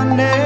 Monday.